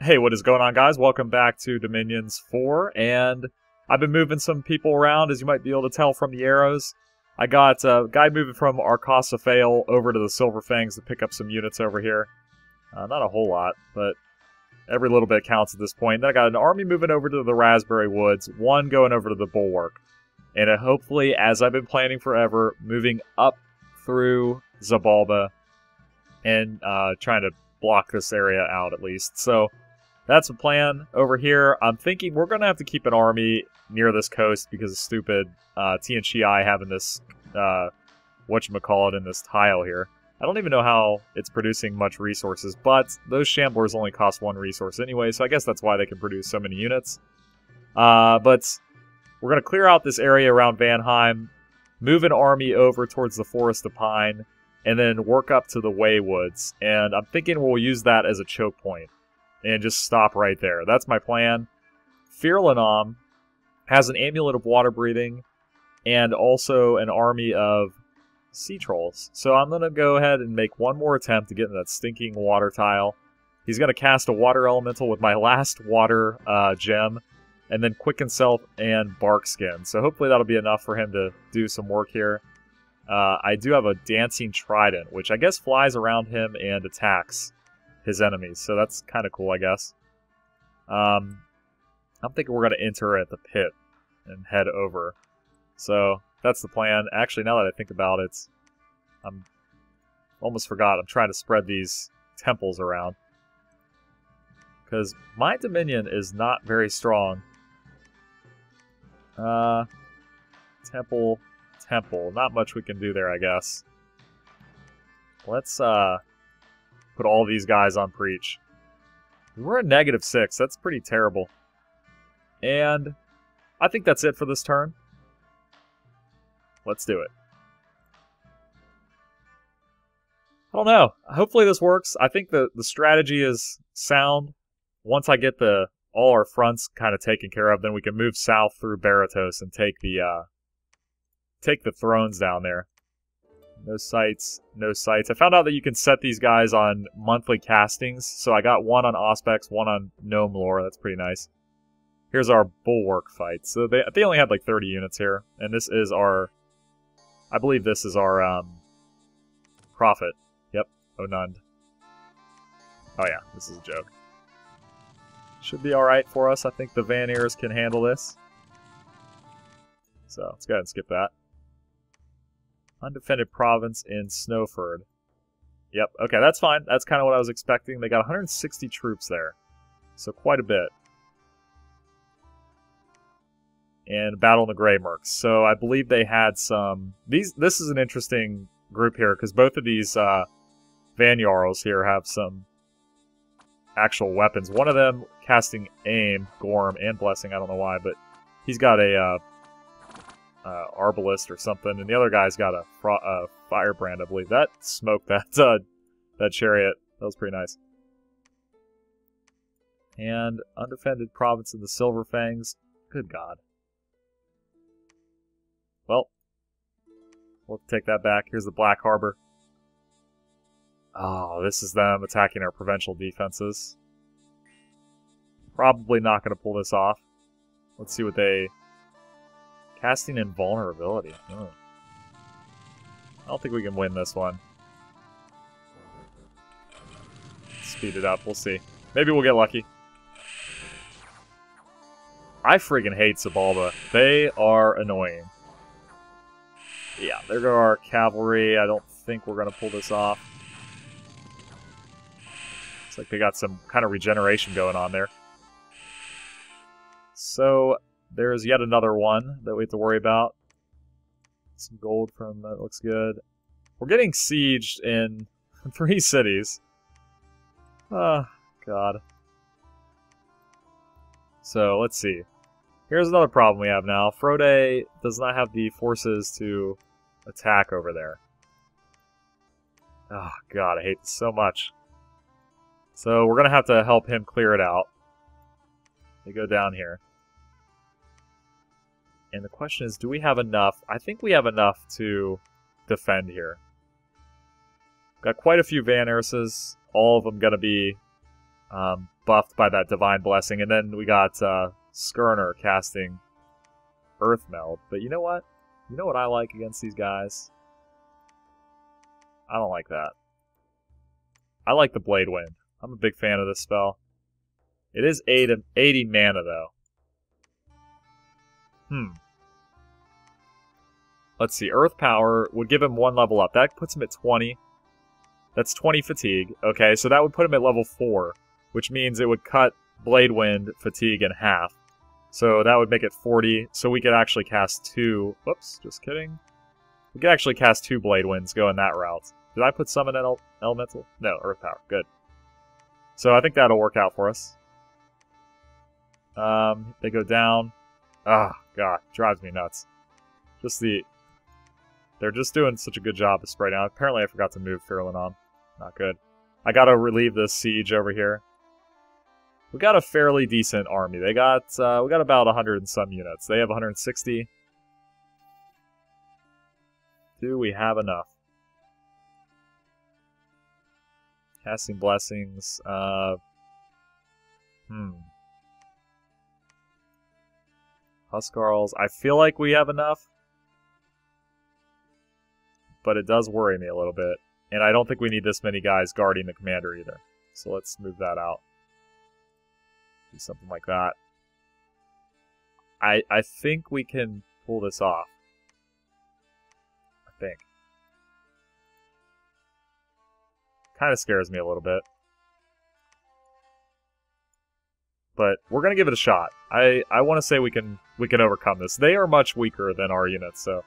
Hey, what is going on, guys? Welcome back to Dominions 4, and I've been moving some people around, as you might be able to tell from the arrows. I got a guy moving from Arcosa Fail over to the Silver Fangs to pick up some units over here. Uh, not a whole lot, but every little bit counts at this point. Then I got an army moving over to the Raspberry Woods, one going over to the Bulwark. And uh, hopefully, as I've been planning forever, moving up through Xibalba and uh, trying to block this area out at least. So that's the plan over here. I'm thinking we're going to have to keep an army near this coast because of stupid uh, T'ien Ch'i having this, uh, whatchamacallit, in this tile here. I don't even know how it's producing much resources, but those Shamblers only cost one resource anyway, so I guess that's why they can produce so many units. Uh, but we're going to clear out this area around Vanheim, move an army over towards the Forest of Pine, and then work up to the Waywoods. And I'm thinking we'll use that as a choke point and just stop right there. That's my plan. Firlanam has an amulet of water breathing and also an army of sea trolls. So I'm going to go ahead and make one more attempt to get in that stinking water tile. He's going to cast a water elemental with my last water uh, gem, and then quicken self and bark skin. So hopefully that'll be enough for him to do some work here. Uh, I do have a dancing trident, which I guess flies around him and attacks his enemies. So that's kind of cool, I guess. Um, I'm thinking we're going to enter at the pit and head over. So that's the plan. Actually, now that I think about it, I'm almost forgot. I'm trying to spread these temples around. Because my Dominion is not very strong. Uh, temple, temple. Not much we can do there, I guess. Let's, uh, put all these guys on Preach. We're at negative six. That's pretty terrible. And I think that's it for this turn. Let's do it. I don't know. Hopefully this works. I think the, the strategy is sound. Once I get the all our fronts kind of taken care of, then we can move south through Baratos and take the uh, take the thrones down there. No sites, no sites. I found out that you can set these guys on monthly castings. So I got one on Auspex, one on Gnome Lore. That's pretty nice. Here's our Bulwark fight. So they, they only had like 30 units here. And this is our... I believe this is our um, Prophet. Yep, Onund. Oh yeah, this is a joke. Should be alright for us. I think the Vanir can handle this. So let's go ahead and skip that. Undefended province in Snowford. Yep, okay, that's fine. That's kind of what I was expecting. They got 160 troops there. So quite a bit. And Battle in the Grey Mercs. So I believe they had some... these. This is an interesting group here, because both of these uh, Van Jarls here have some actual weapons. One of them casting Aim, Gorm, and Blessing, I don't know why, but he's got a uh, uh, arbalist or something, and the other guy's got a firebrand, I believe. That smoked that uh, that chariot. That was pretty nice. And undefended province of the Silver Fangs. Good God. Well, we'll take that back. Here's the Black Harbor. Oh, this is them attacking our provincial defenses. Probably not going to pull this off. Let's see what they Casting invulnerability. Oh. I don't think we can win this one. Speed it up. We'll see. Maybe we'll get lucky. I friggin' hate Xibalba. They are annoying. Yeah, there go our cavalry. I don't think we're going to pull this off. Looks like they got some kind of regeneration going on there. So, there's yet another one that we have to worry about. Some gold from that looks good. We're getting sieged in three cities. Ah, oh, God. So, let's see. Here's another problem we have now. Frode does not have the forces to attack over there. Oh, God, I hate this so much. So, we're going to have to help him clear it out. They go down here. And the question is, do we have enough? I think we have enough to defend here. Got quite a few Van Herses, all of them going to be um, buffed by that Divine Blessing. And then we got uh, Skirner casting Earth Meld. But you know what? You know what I like against these guys? I don't like that. I like the Blade Wind. I'm a big fan of this spell. It is 80, 80 mana, though. Hmm. Let's see. Earth Power would give him one level up. That puts him at 20. That's 20 fatigue. Okay, so that would put him at level 4, which means it would cut Blade Wind fatigue in half. So that would make it 40. So we could actually cast two. Whoops, just kidding. We could actually cast two Blade Winds going that route. Did I put summon elemental? No, Earth Power. Good. So I think that'll work out for us. Um, they go down. Ah, oh, God, drives me nuts. Just the... They're just doing such a good job of spraying out. Apparently I forgot to move Firlan on. Not good. I gotta relieve this siege over here. We got a fairly decent army. They got, uh, we got about 100 and some units. They have 160. Do we have enough? Casting Blessings, uh... Hmm. Huskarls. I feel like we have enough. But it does worry me a little bit. And I don't think we need this many guys guarding the commander either. So let's move that out. Do something like that. I I think we can pull this off. I think. Kind of scares me a little bit. But we're gonna give it a shot. I I want to say we can we can overcome this. They are much weaker than our units, so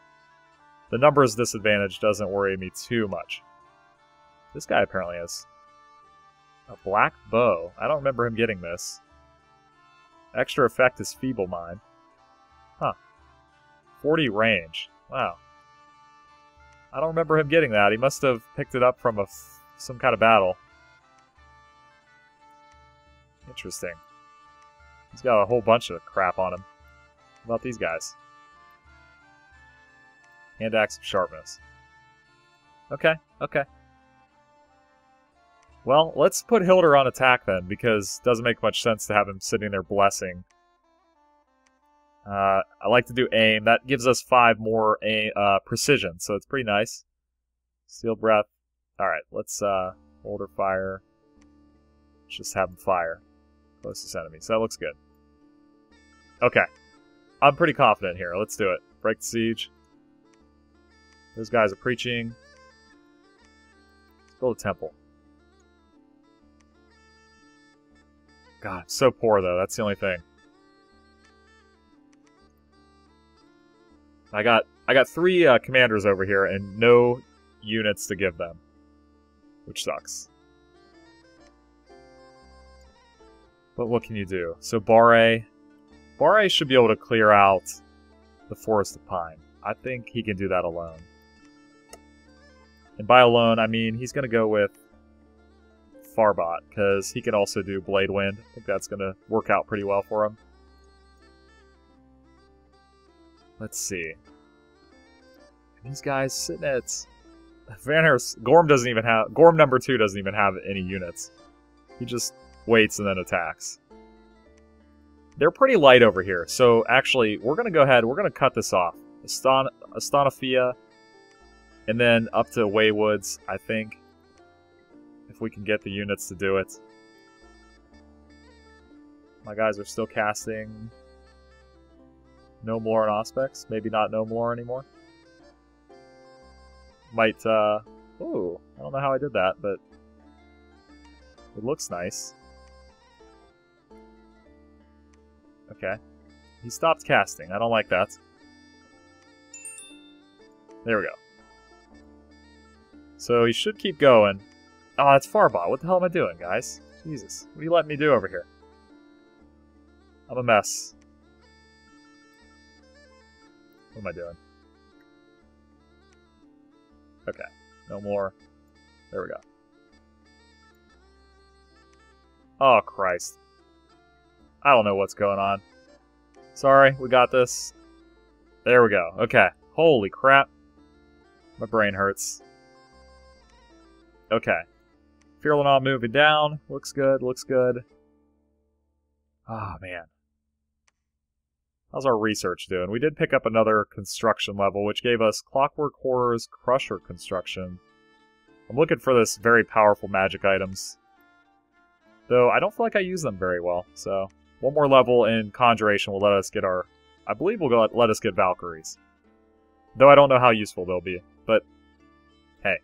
the numbers disadvantage doesn't worry me too much. This guy apparently has a black bow. I don't remember him getting this. Extra effect is Feeble Mind. Huh. 40 range. Wow. I don't remember him getting that. He must have picked it up from a some kind of battle. Interesting. He's got a whole bunch of crap on him. How about these guys? Hand axe of sharpness. Okay, okay. Well, let's put Hilder on attack then, because it doesn't make much sense to have him sitting there blessing. Uh, I like to do aim. That gives us five more aim, uh, precision, so it's pretty nice. Steel breath. Alright, let's uh, hold her fire. Let's just have him fire. Closest enemy. So that looks good. Okay. I'm pretty confident here. Let's do it. Break the siege. Those guys are preaching. Let's build a temple. God, so poor though. That's the only thing. I got I got three uh, commanders over here and no units to give them, which sucks. But what can you do? So Barre, Barre should be able to clear out the Forest of Pine. I think he can do that alone. And by alone, I mean he's going to go with Farbot, because he can also do Blade Wind. I think that's going to work out pretty well for him. Let's see. These guys sitting at... Vanhurst, Gorm doesn't even have... Gorm number two doesn't even have any units. He just waits and then attacks. They're pretty light over here, so actually, we're going to go ahead, we're going to cut this off. Aston and then up to Waywoods, I think. If we can get the units to do it. My guys are still casting Gnome Lore on Auspex. Maybe not Gnome Lore anymore. Might, uh... Ooh, I don't know how I did that, but... It looks nice. Okay. He stopped casting. I don't like that. There we go. So he should keep going. Oh, that's Farbot. What the hell am I doing, guys? Jesus. What are you letting me do over here? I'm a mess. What am I doing? Okay. No more. There we go. Oh, Christ. I don't know what's going on. Sorry, we got this. There we go. Okay. Holy crap. My brain hurts. Okay. Firlanau moving down. Looks good, looks good. Oh, man. How's our research doing? We did pick up another construction level, which gave us Clockwork Horror's Crusher construction. I'm looking for this very powerful magic items. Though I don't feel like I use them very well, so one more level in Conjuration will let us get our... I believe will let us get Valkyries. Though I don't know how useful they'll be, but hey.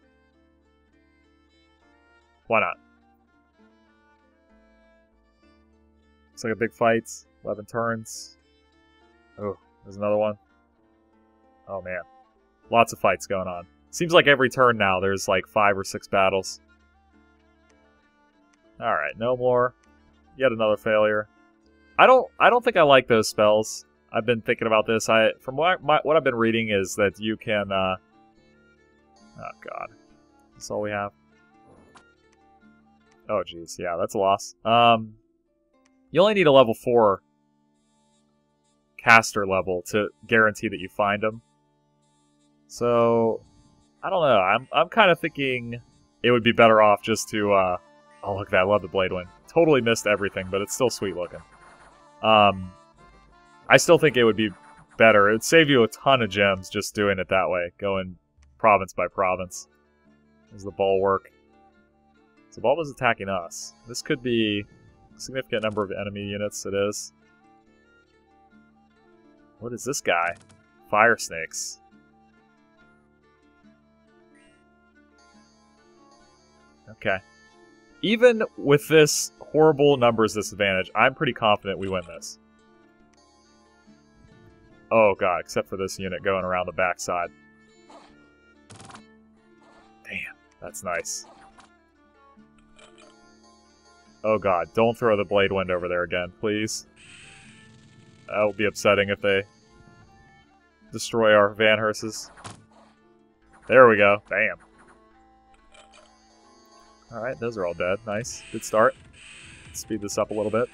Why not? Looks like a big fight. 11 turns. Oh, there's another one. Oh man. Lots of fights going on. Seems like every turn now there's like five or six battles. Alright, Gnome Lore. Yet another failure. I don't I don't think I like those spells. I've been thinking about this. I from what, my, what I've been reading is that you can uh Oh god. That's all we have. Oh jeez, yeah, that's a loss. Um you only need a level 4 caster level to guarantee that you find them. So, I don't know. I'm I'm kind of thinking it would be better off just to. Uh, oh, look at that! I love the blade wind. Totally missed everything, but it's still sweet looking. Um, I still think it would be better. It would save you a ton of gems just doing it that way, going province by province. Is the bulwark. So Xibalba's attacking us. This could be a significant number of enemy units. It is. What is this guy? Fire snakes. Okay. Even with this horrible numbers disadvantage, I'm pretty confident we win this. Oh god, except for this unit going around the backside. Damn, that's nice. Oh god, don't throw the Blade Wind over there again, please. That will be upsetting if they destroy our Van Herses. There we go. Bam. Alright, those are all dead. Nice. Good start. Speed this up a little bit.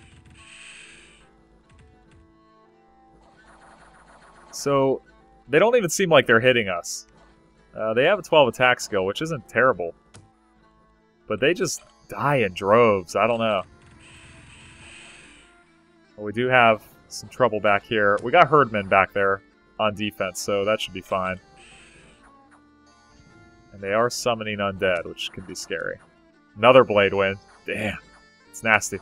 So, they don't even seem like they're hitting us. Uh, they have a 12 attack skill, which isn't terrible. But they just die in droves. I don't know. Well, we do have some trouble back here. We got Herdman back there on defense, so that should be fine. And they are summoning undead, which can be scary. Another Blade Wind. Damn. It's nasty.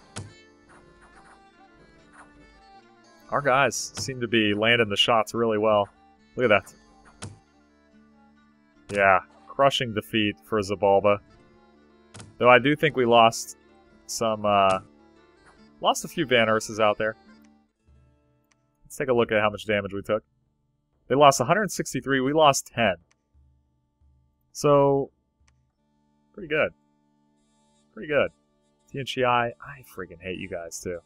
Our guys seem to be landing the shots really well. Look at that. Yeah, crushing defeat for Xibalba. Though I do think we lost some, uh, lost a few Van Herses out there. Let's take a look at how much damage we took. They lost 163, we lost 10. So, pretty good. Pretty good. T'ien Ch'i, I freaking hate you guys too.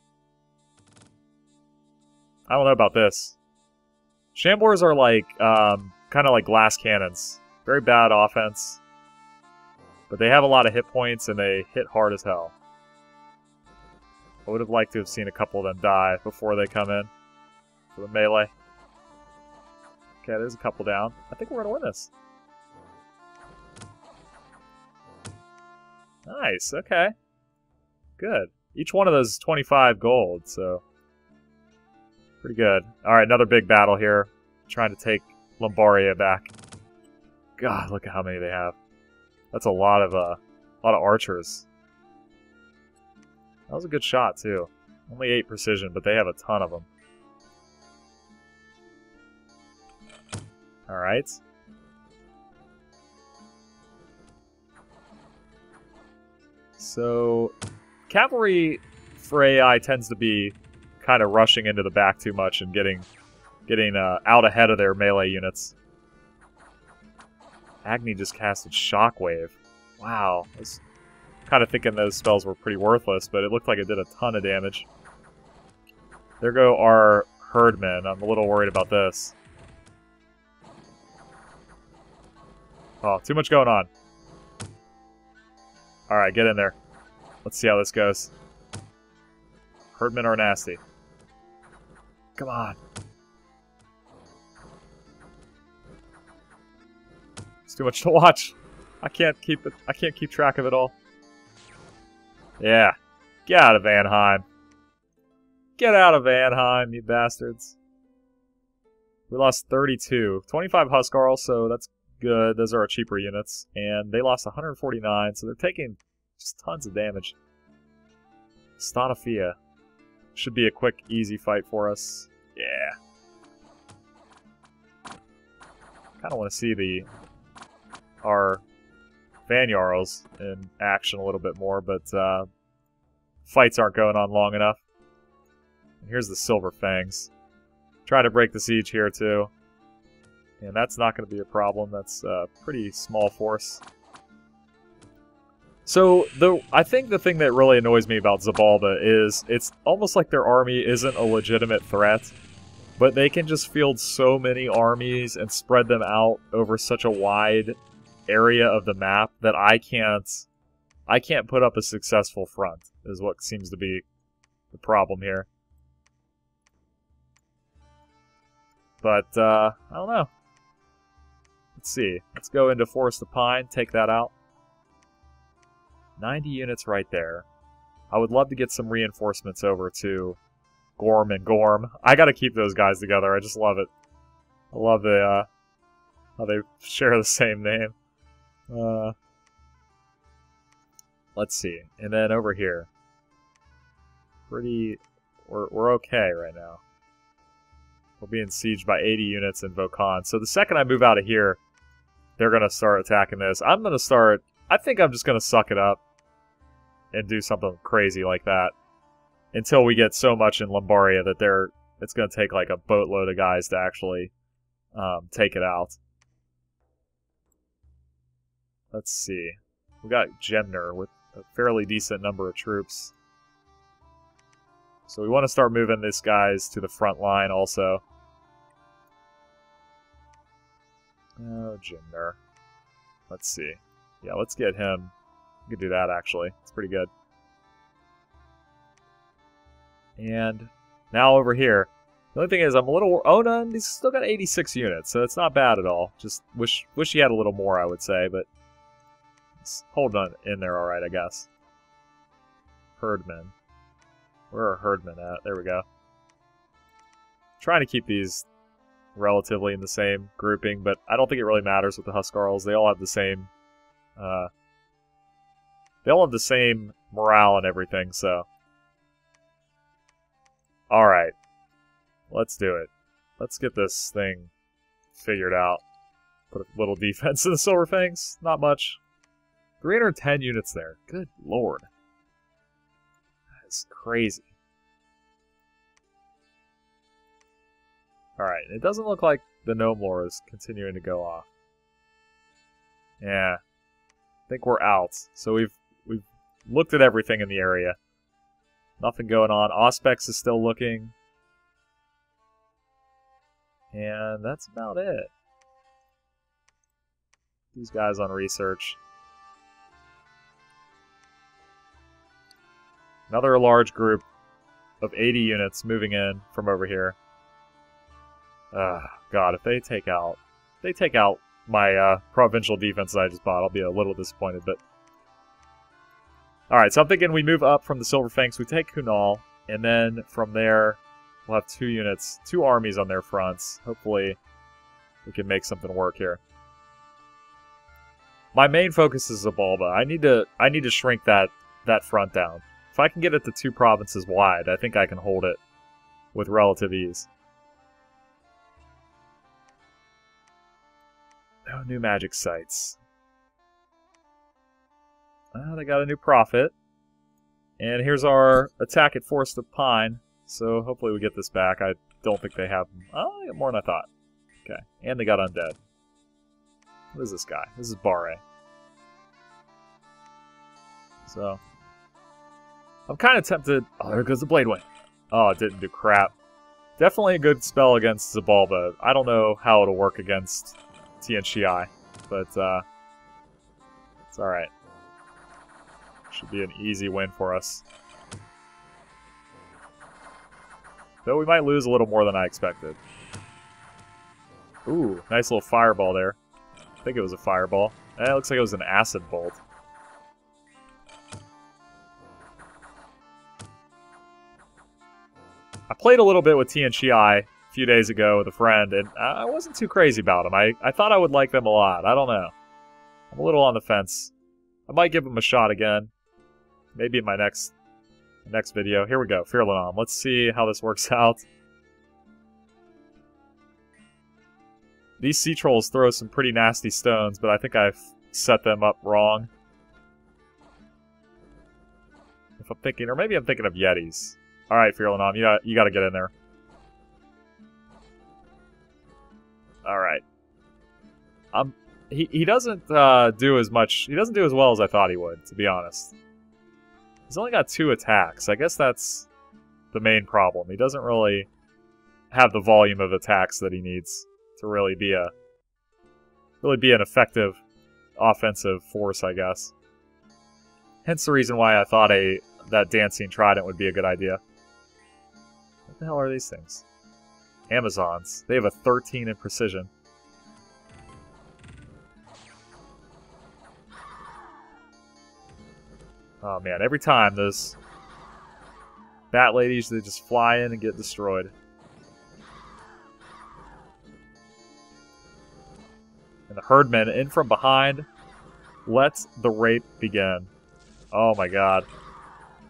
I don't know about this. Shamblers are like, um, kind of like glass cannons. Very bad offense. But they have a lot of hit points and they hit hard as hell. I would have liked to have seen a couple of them die before they come in for the melee. Okay, there's a couple down. I think we're going to win this. Nice, okay. Good. Each one of those is 25 gold, so... Pretty good. Alright, another big battle here. Trying to take Lombaria back. God, look at how many they have. That's a lot of, uh, a lot of archers. That was a good shot, too. Only 8 precision, but they have a ton of them. Alright. So, cavalry for AI tends to be kind of rushing into the back too much and getting getting uh, out ahead of their melee units. Agni just casted Shockwave. Wow. I was kind of thinking those spells were pretty worthless, but it looked like it did a ton of damage. There go our Herdmen. I'm a little worried about this. Oh, too much going on. Alright, get in there. Let's see how this goes. Herdmen are nasty. Come on. It's too much to watch. I can't keep it. I can't keep track of it all. Yeah. Get out of Vanheim. Get out of Anheim, you bastards. We lost 32. 25 Huskarl, so that's good. Those are our cheaper units. And they lost 149, so they're taking just tons of damage. Stanafia. Should be a quick, easy fight for us. Yeah. Kind of want to see the our Van Jarls in action a little bit more, but uh, fights aren't going on long enough. And here's the Silver Fangs. Try to break the siege here too. And that's not going to be a problem. That's a pretty small force. So the I think the thing that really annoys me about Xibalba is it's almost like their army isn't a legitimate threat, but they can just field so many armies and spread them out over such a wide area of the map that I can't I can't put up a successful front is what seems to be the problem here. But uh, I don't know. Let's see. Let's go into Forest of Pine, take that out. 90 units right there. I would love to get some reinforcements over to Gorm and Gorm. I gotta keep those guys together. I just love it. I love the, uh, how they share the same name. Uh, let's see. And then over here. Pretty... We're, we're okay right now. We're being sieged by 80 units in Vaucan. So the second I move out of here, they're going to start attacking this. I'm going to start... I think I'm just going to suck it up and do something crazy like that until we get so much in Lombaria that they're it's going to take like a boatload of guys to actually um, take it out. Let's see. We got Gemner with a fairly decent number of troops. So we want to start moving these guys to the front line also. Uh, oh, Gemner. Let's see. Yeah, let's get him. We could do that, actually. It's pretty good. And now over here. The only thing is, I'm a little... Oh, no, he's still got 86 units, so it's not bad at all. Just wish wish he had a little more, I would say, but... Holding on in there all right, I guess. Herdman. Where are Herdman at? There we go. trying to keep these relatively in the same grouping, but I don't think it really matters with the Huskarls. They all have the same, uh, they all have the same morale and everything, so. Alright. Let's do it. Let's get this thing figured out. Put a little defense in the Silver Fangs. Not much. 310 units there. Good lord. That is crazy. Alright, it doesn't look like the Gnome Lore is continuing to go off. Yeah. I think we're out. So we've we've looked at everything in the area. Nothing going on. Auspex is still looking. And that's about it. These guys on research. Another large group of 80 units moving in from over here. Uh, God, if they take out, they take out my uh, provincial defense that I just bought, I'll be a little disappointed. But all right, so I'm thinking we move up from the Silver Fangs, we take Kunal, and then from there we'll have two units, two armies on their fronts. Hopefully, we can make something work here. My main focus is Xibalba. I need to I need to shrink that that front down. If I can get it to two provinces wide, I think I can hold it with relative ease. No new magic sites. Uh, they got a new prophet. And here's our attack at Forest of Pine. So hopefully we get this back. I don't think they have... Oh, they more than I thought. Okay. And they got undead. What is this guy? This is Barre. So... I'm kind of tempted... Oh, there goes the Blade Wind. Oh, it didn't do crap. Definitely a good spell against Xibalba. I don't know how it'll work against T'ien Ch'i, but uh, it's alright. Should be an easy win for us. Though we might lose a little more than I expected. Ooh, nice little fireball there. I think it was a fireball. Eh, it looks like it was an acid bolt. I played a little bit with a few days ago with a friend, and I wasn't too crazy about them. I, I thought I would like them a lot. I don't know. I'm a little on the fence. I might give them a shot again. Maybe in my next next video. Here we go, Firlanom. Let's see how this works out. These sea trolls throw some pretty nasty stones, but I think I've set them up wrong. If I'm thinking, or maybe I'm thinking of Yetis. Alright, Firlanom, you got, you got to get in there. Alright. Um, he, he doesn't uh, do as much, he doesn't do as well as I thought he would, to be honest. He's only got two attacks. I guess that's the main problem. He doesn't really have the volume of attacks that he needs to really be a really be an effective offensive force, I guess. Hence the reason why I thought a that dancing trident would be a good idea. What the hell are these things? Amazons. They have a 13 in precision. Oh man, every time those bat ladies, they just fly in and get destroyed. And the herdmen in from behind. Let the rape begin. Oh my god.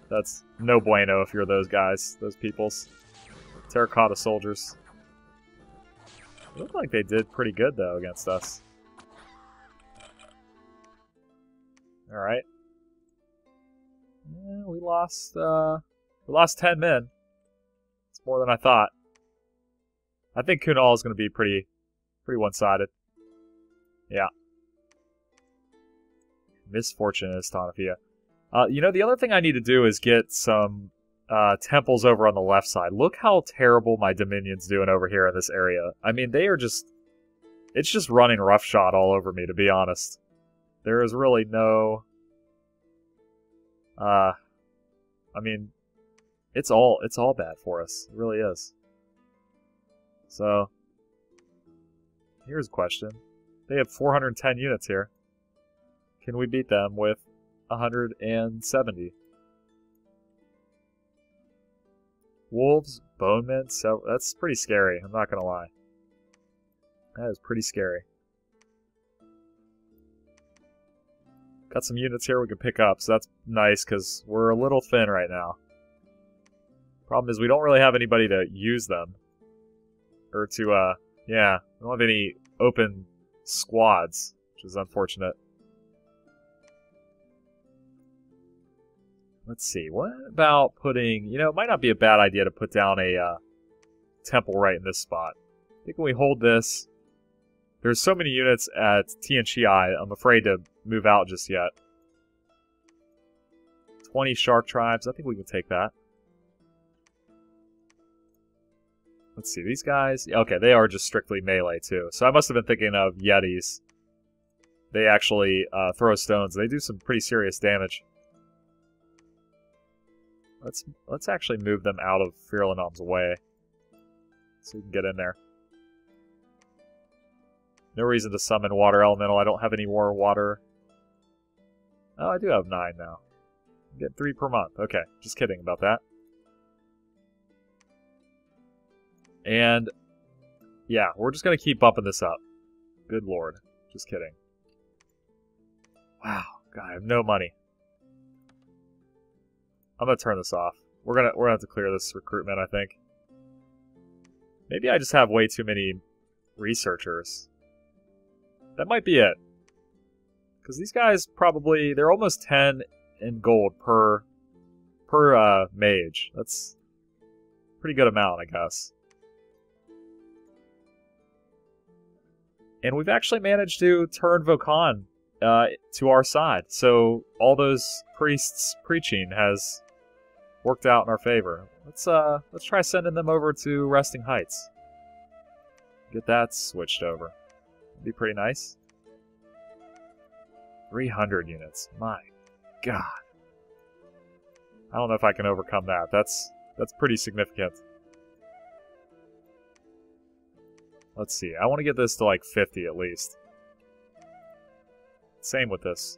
That's no bueno if you're those guys, those peoples. Terracotta soldiers. Looked like they did pretty good, though, against us. Alright. Yeah, we lost, uh, we lost 10 men. It's more than I thought. I think Kunal is going to be pretty, pretty one-sided. Yeah. Misfortune is. Uh, you know, the other thing I need to do is get some uh, temples over on the left side. Look how terrible my Dominion's doing over here in this area. I mean, they are just... It's just running roughshod all over me, to be honest. There is really no... Uh, I mean, it's all it's all bad for us. It really is. So, here's a question. They have 410 units here. Can we beat them with 170. Wolves, bonemen, so that's pretty scary, I'm not gonna lie. That is pretty scary. Got some units here we can pick up, so that's nice because we're a little thin right now. Problem is we don't really have anybody to use them. Or to, uh, yeah, we don't have any open squads, which is unfortunate. Let's see. What about putting... You know, it might not be a bad idea to put down a uh, temple right in this spot. I think when we hold this... There's so many units at T'ien Ch'i, I'm afraid to move out just yet. 20 shark tribes. I think we can take that. Let's see, these guys... Okay, they are just strictly melee, too. So I must have been thinking of Yetis. They actually uh, throw stones. They do some pretty serious damage. Let's let's actually move them out of Firlanom's way. So we can get in there. No reason to summon Water Elemental. I don't have any more water. Oh, I do have nine now. Get three per month. Okay, just kidding about that. And, yeah, we're just going to keep bumping this up. Good lord. Just kidding. Wow. God, I have no money. I'm gonna turn this off. We're gonna we're gonna have to clear this recruitment, I think. Maybe I just have way too many researchers. That might be it. Because these guys probably they're almost 10 in gold per per uh, mage. That's pretty good amount, I guess. And we've actually managed to turn Vokan uh, to our side. So all those priests preaching has worked out in our favor. Let's uh let's try sending them over to Resting Heights. Get that switched over. Be pretty nice. 300 units. My god. I don't know if I can overcome that. That's that's pretty significant. Let's see. I want to get this to like 50 at least. Same with this.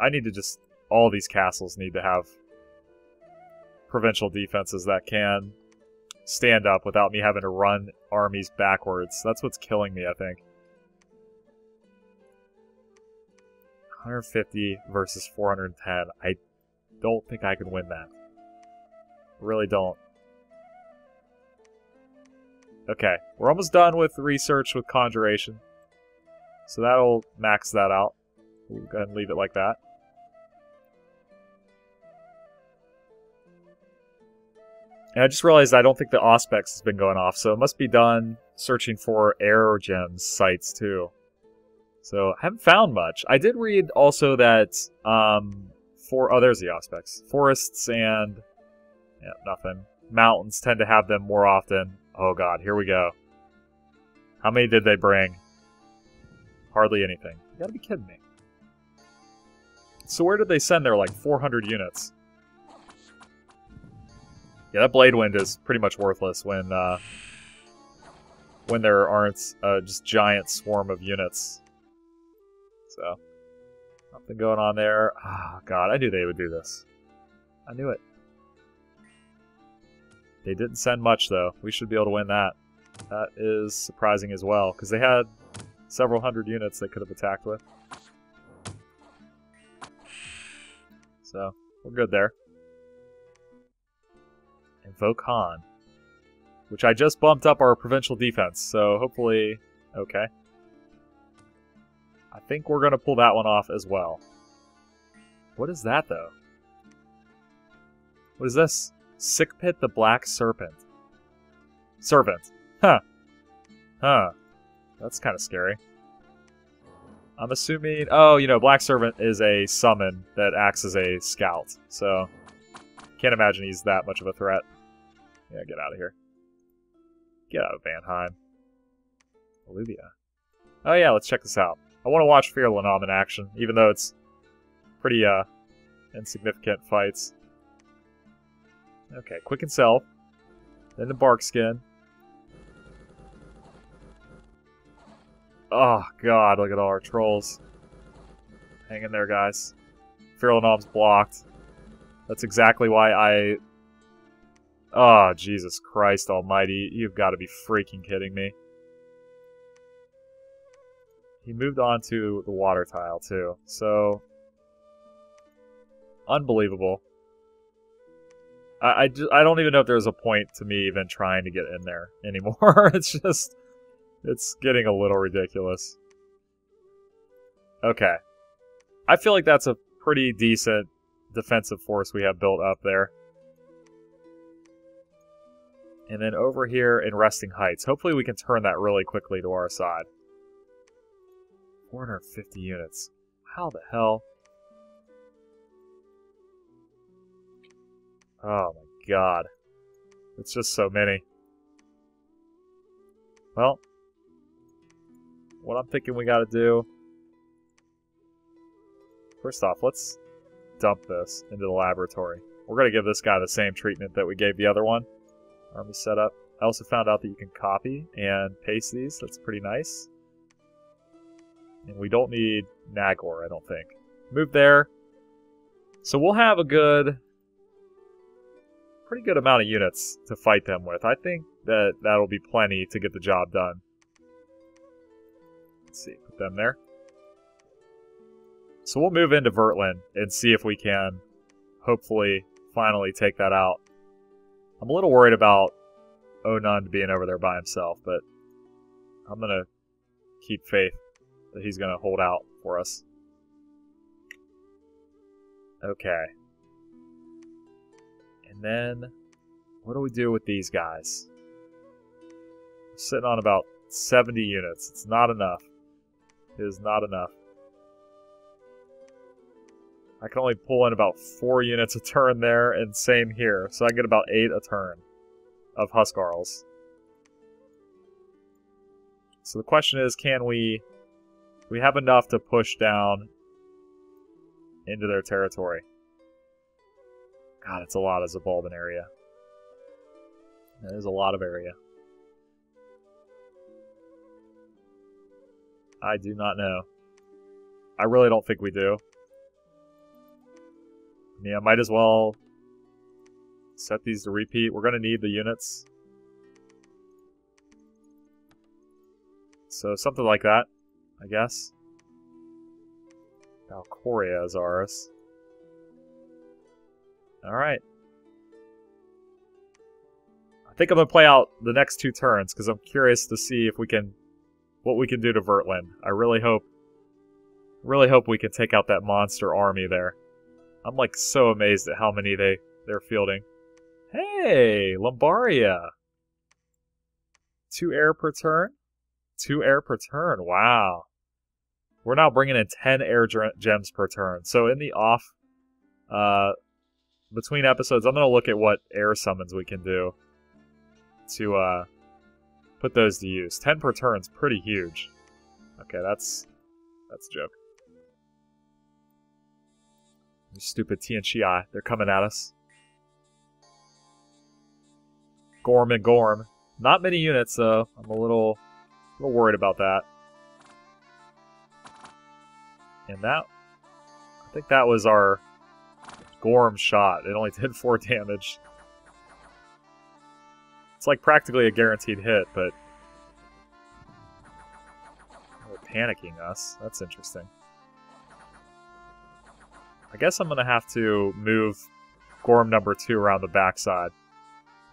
I need to just all these castles need to have provincial defenses that can stand up without me having to run armies backwards. That's what's killing me, I think. 150 versus 410. I don't think I can win that. Really don't. Okay, we're almost done with research with conjuration. So that'll max that out. We'll go ahead and leave it like that. And I just realized I don't think the Auspex has been going off, so it must be done searching for air gems sites too. So I haven't found much. I did read also that um, for oh, there's the Auspex. Forests and yeah, nothing. Mountains tend to have them more often. Oh god, here we go. How many did they bring? Hardly anything. You gotta be kidding me. So where did they send their like 400 units? Yeah, that blade wind is pretty much worthless when uh, when there aren't uh, just giant swarm of units. So nothing going on there. Oh god, I knew they would do this. I knew it. They didn't send much though. We should be able to win that. That is surprising as well because they had several hundred units they could have attacked with. So we're good there. In Vokan. Which I just bumped up our provincial defense, so hopefully... Okay. I think we're going to pull that one off as well. What is that, though? What is this? Sick Pit the Black Serpent. Servant. Huh. Huh. That's kind of scary. I'm assuming... Oh, you know, Black Servant is a summon that acts as a scout, so... Can't imagine he's that much of a threat. Yeah, get out of here. Get out of Vanheim. Olivia. Oh yeah, let's check this out. I want to watch Fear Lenam in action, even though it's pretty, uh, insignificant fights. Okay, Quicken Self. Then the Bark Skin. Oh, God, look at all our trolls. Hang in there, guys. Fear Lenam's blocked. That's exactly why I Oh, Jesus Christ almighty. You've got to be freaking kidding me. He moved on to the water tile, too. So... Unbelievable. I, I, I don't even know if there's a point to me even trying to get in there anymore. it's just... It's getting a little ridiculous. Okay. I feel like that's a pretty decent defensive force we have built up there. And then over here in Resting Heights. Hopefully we can turn that really quickly to our side. 450 units. How the hell? Oh my god. It's just so many. Well, what I'm thinking we gotta do... First off, let's dump this into the laboratory. We're gonna give this guy the same treatment that we gave the other one. Army setup. I also found out that you can copy and paste these. That's pretty nice. And we don't need Nagor, I don't think. Move there. So we'll have a good, pretty good amount of units to fight them with. I think that that'll be plenty to get the job done. Let's see, put them there. So we'll move into Vertland and see if we can hopefully finally take that out. I'm a little worried about Onund being over there by himself, but I'm going to keep faith that he's going to hold out for us. Okay. And then, what do we do with these guys? We're sitting on about 70 units. It's not enough. It is not enough. I can only pull in about four units a turn there, and same here. So I get about eight a turn of Huskarls. So the question is, can we... We have enough to push down into their territory. God, it's a lot as a Xibalban area. That is a lot of area. I do not know. I really don't think we do. Yeah, might as well set these to repeat. We're going to need the units. So something like that, I guess. Valcoria is ours. Alright. I think I'm going to play out the next two turns, because I'm curious to see if we can... what we can do to Vertland. I really hope... really hope we can take out that monster army there. I'm like so amazed at how many they, they're fielding. Hey, Lombaria! Two air per turn? Two air per turn, wow. We're now bringing in 10 air gems per turn. So in the off, uh, between episodes, I'm going to look at what air summons we can do to uh, put those to use. 10 per turn is pretty huge. Okay, that's that's joke. You stupid T'ien Ch'i, they're coming at us. Gorm and Gorm. Not many units, though. I'm a little, a little worried about that. And that, I think that was our Gorm shot. It only did 4 damage. It's like practically a guaranteed hit, but... They're panicking us. That's interesting. I guess I'm going to have to move Gorm number 2 around the backside.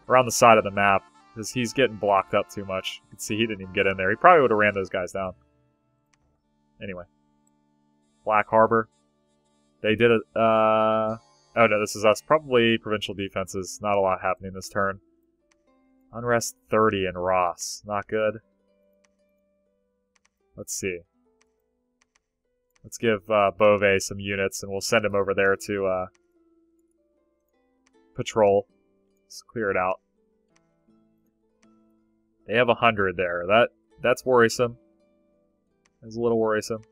Around the side of the map, because he's getting blocked up too much. You can see he didn't even get in there. He probably would have ran those guys down. Anyway. Black Harbor. They did it. Uh, oh no, this is us. Probably provincial defenses. Not a lot happening this turn. Unrest 30 in Ross. Not good. Let's see. Let's give uh, Bove some units, and we'll send him over there to uh, patrol. Let's clear it out. They have a hundred there. That that's worrisome. That's a little worrisome.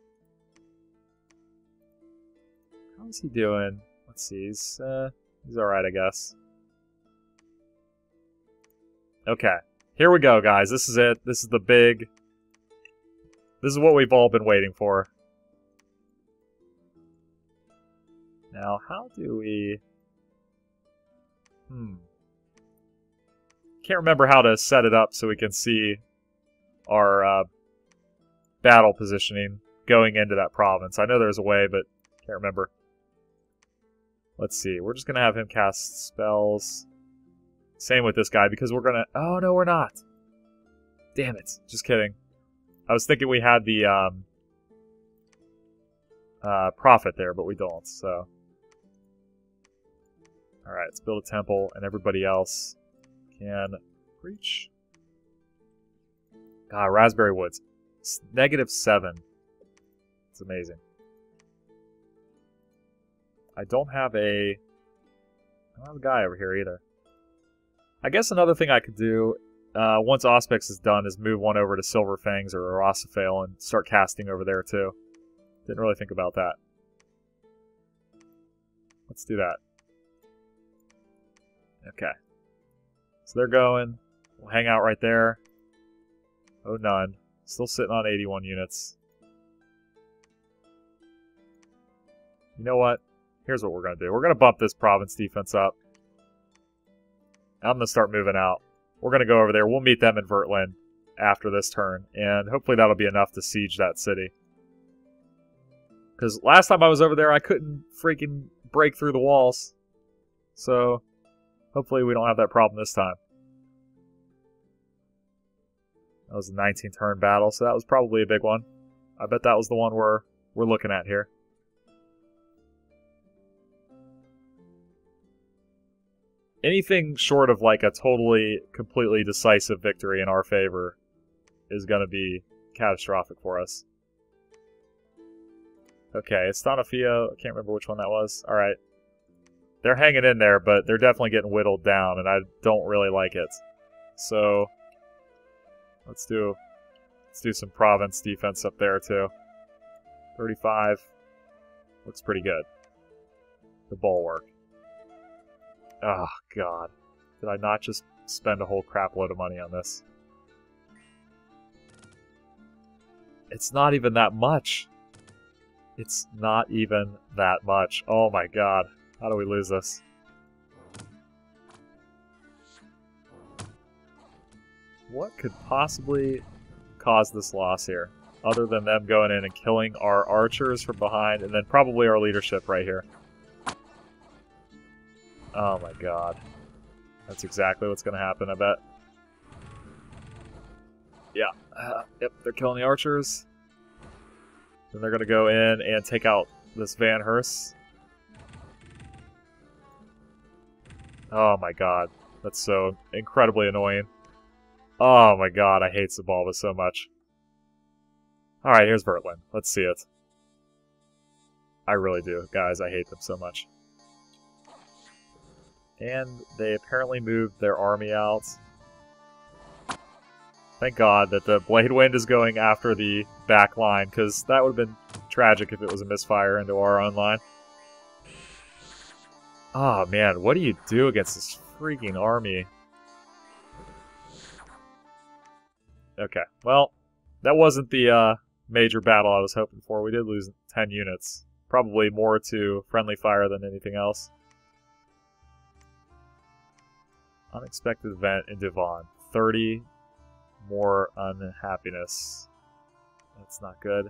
How's he doing? Let's see. He's, uh, he's alright, I guess. Okay. Here we go, guys. This is it. This is the big... This is what we've all been waiting for. Now, how do we... Hmm. Can't remember how to set it up so we can see our uh, battle positioning going into that province. I know there's a way, but can't remember. Let's see. We're just going to have him cast spells. Same with this guy, because we're going to... Oh, no, we're not. Damn it. Just kidding. I was thinking we had the um, uh, prophet there, but we don't, so... Alright, let's build a temple, and everybody else can reach. God, Raspberry Woods. It's negative 7. It's amazing. I don't have a... I don't have a guy over here either. I guess another thing I could do, uh, once Auspex is done, is move one over to Silver Fangs or Orophael and start casting over there too. Didn't really think about that. Let's do that. Okay. So they're going. We'll hang out right there. Oh, none. Still sitting on 81 units. You know what? Here's what we're going to do. We're going to bump this province defense up. I'm going to start moving out. We're going to go over there. We'll meet them in Vertland after this turn, and hopefully that'll be enough to siege that city. Because last time I was over there, I couldn't freaking break through the walls. So, hopefully we don't have that problem this time. That was a 19 turn battle, so that was probably a big one. I bet that was the one we're, we're looking at here. anything short of like a totally, completely decisive victory in our favor is going to be catastrophic for us. Okay, it's Donafio. I can't remember which one that was. Alright. They're hanging in there, but they're definitely getting whittled down, and I don't really like it. So, let's do let's do some province defense up there, too. 35. Looks pretty good. The bulwark. Oh, God. Did I not just spend a whole crap load of money on this? It's not even that much. It's not even that much. Oh my god. How do we lose this? What could possibly cause this loss here, other than them going in and killing our archers from behind, and then probably our leadership right here. Oh my god. That's exactly what's going to happen, I bet. Yeah. Uh, yep, they're killing the archers. Then they're going to go in and take out this Van Herse. Oh my god. That's so incredibly annoying. Oh my god, I hate Xibalba so much. Alright, here's Vertland. Let's see it. I really do. Guys, I hate them so much. And they apparently moved their army out. Thank God that the Blade Wind is going after the back line, because that would have been tragic if it was a misfire into our own line. Oh man, what do you do against this freaking army? Okay, well, that wasn't the uh, major battle I was hoping for. We did lose 10 units. Probably more to friendly fire than anything else. Unexpected event in Devon. 30 more unhappiness. That's not good.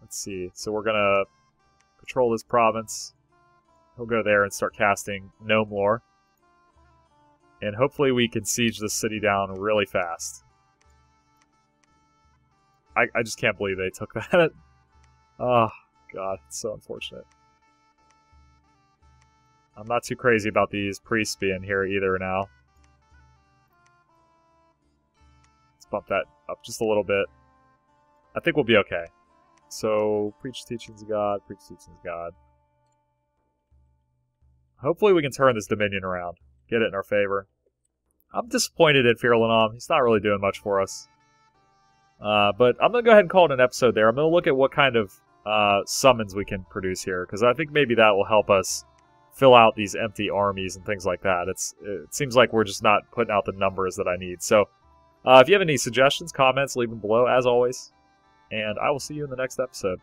Let's see. So we're going to patrol this province. He'll go there and start casting Gnome Lore. And hopefully we can siege this city down really fast. I, I just can't believe they took that. oh, God. It's so unfortunate. I'm not too crazy about these priests being here either now. Let's bump that up just a little bit. I think we'll be okay. So, preach teachings of God, preach teachings of God. Hopefully we can turn this Dominion around. Get it in our favor. I'm disappointed in Firlanam. He's not really doing much for us. Uh, but I'm going to go ahead and call it an episode there. I'm going to look at what kind of uh, summons we can produce here, because I think maybe that will help us fill out these empty armies and things like that. It's It seems like we're just not putting out the numbers that I need. So uh, if you have any suggestions, comments, leave them below, as always. And I will see you in the next episode.